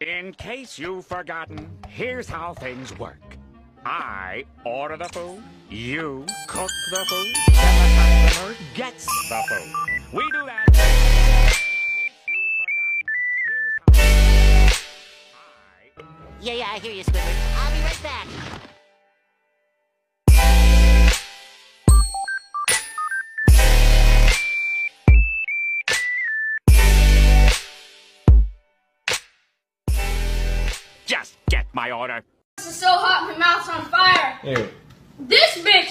In case you've forgotten, here's how things work. I order the food, you cook the food, then the customer gets the food. We do that. Yeah, yeah, I hear you, Squidward. I'll be right back. just get my order. This is so hot, my mouth's on fire. Ew. This bitch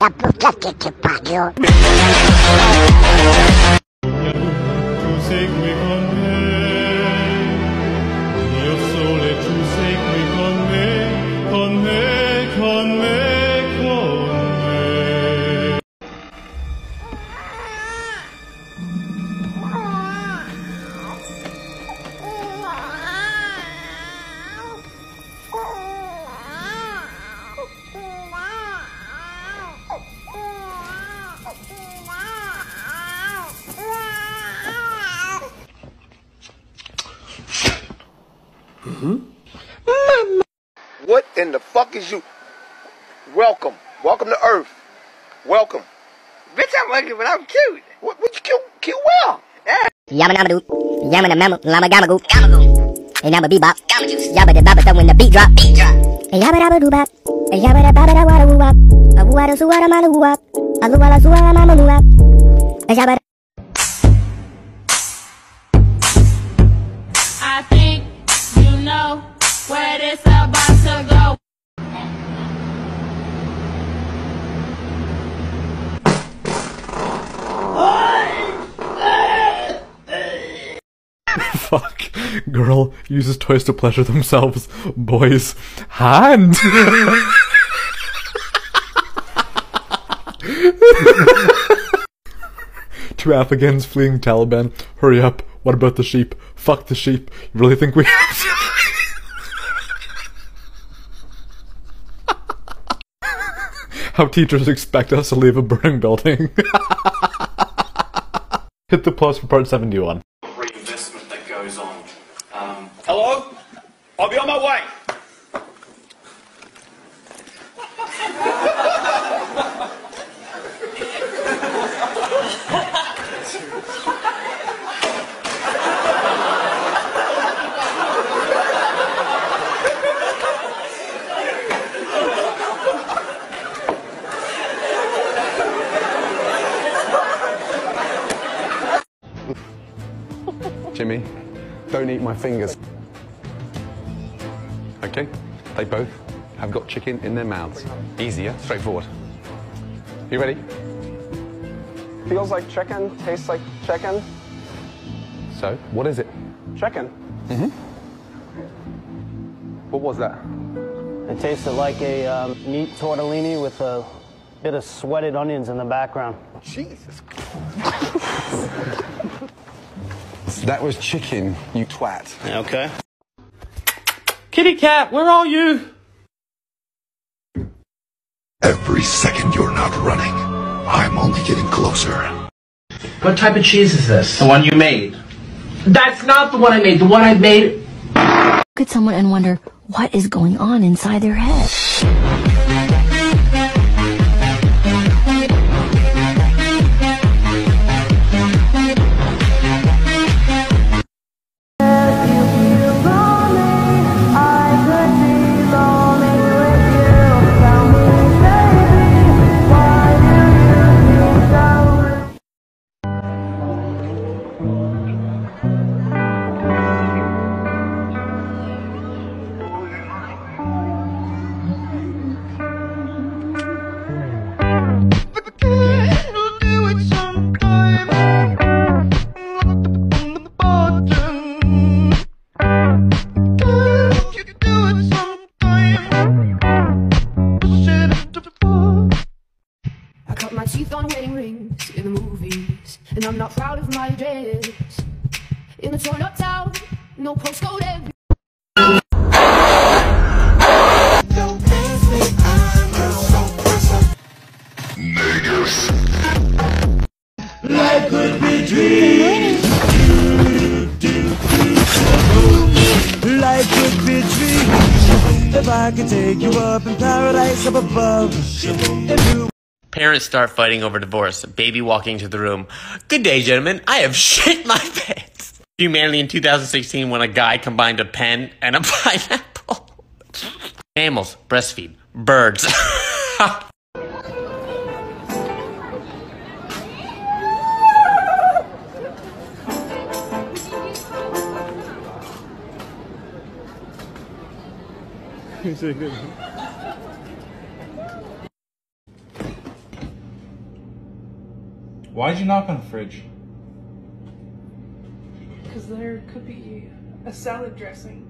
tu segui con me, mio Mm-hmm. What in the fuck is you? Welcome. Welcome to Earth. Welcome. Bitch, I'm lucky, but I'm cute. What, what you cute? Cute well. Yeah. Yamma nama doop. Yamma na. Lama gamma goop. Gamma goop. Hey nama bebop. Gamma juice. Yabba da babba when the beat drop. Beat drop. Hey yabba dabba doo bop. Hey yabba da babba da wada woo wop. A woo wada su wada mala woo wop. A lu wada su wada mama woo wop. Hey yabba Girl uses toys to pleasure themselves. Boys, hand. Two Afghans fleeing Taliban. Hurry up. What about the sheep? Fuck the sheep. You really think we How teachers expect us to leave a burning building. Hit the plus for part 71. great investment that goes on. Um, Hello? I'll be on my way. Jimmy, don't eat my fingers. Okay, they both have got chicken in their mouths. Easier, straightforward. You ready? Feels like chicken, tastes like chicken. So, what is it? Chicken. Mm-hmm. What was that? It tasted like a um, meat tortellini with a bit of sweated onions in the background. Jesus. That was chicken, you twat. Okay. Kitty cat, where are you? Every second you're not running, I'm only getting closer. What type of cheese is this? The one you made. That's not the one I made. The one I made. Look at someone and wonder what is going on inside their head. White dress. In the torn up town, no postcode every. Life could be dreams. Life could be dreams. If I could take you up in paradise up above. If you Parents start fighting over divorce. Baby walking to the room. Good day, gentlemen. I have shit my pants. Humanity in 2016 when a guy combined a pen and a pineapple. Mammals breastfeed. Birds. Why'd you knock on the fridge? Because there could be a salad dressing.